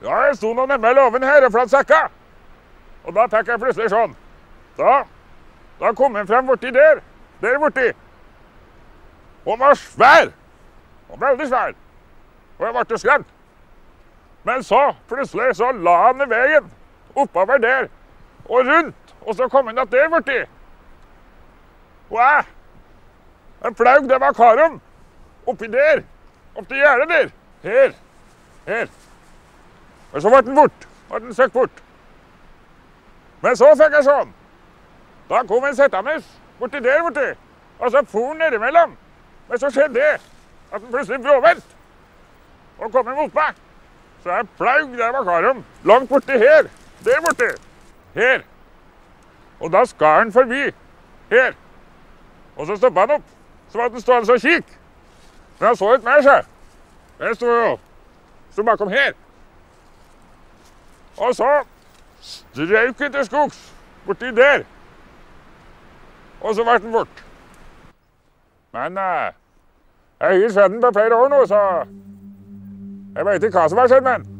der sto noen nemme låven her og flatt sekka. Og da tenker jeg plutselig sånn. Da, da kom han frem borti der. Der borti. Og han var svær. Og veldig svær. Og jeg ble skremt. Men så plutselig så la han ned veien oppover der og rundt. Og så kom han att der borti. Og jeg jeg flaug det var vakarum oppi der. Oppi gjerdet der. Her. Her. Og så ble den bort. Ble den søkt bort. Men så fikk jeg sånn. Da kom en sittende borti der borti. Og så for han nedimellom. Men så skjedde det at han plutselig bråvent. Og kom mot meg. Så jeg flaug det vakarum langt borti her. Der borti. Her. Og da skar han forbi. Her. Og så stoppa han opp. Så var han stående og kikk. Men han så ikke mer, seg. Jeg sto jo sto bakom her. Og så strøk vi til skogs borti der. Og så ble den borte. Men eh, jeg har sett den på flere år nå, så jeg veit ikke hva som har skjedd med den.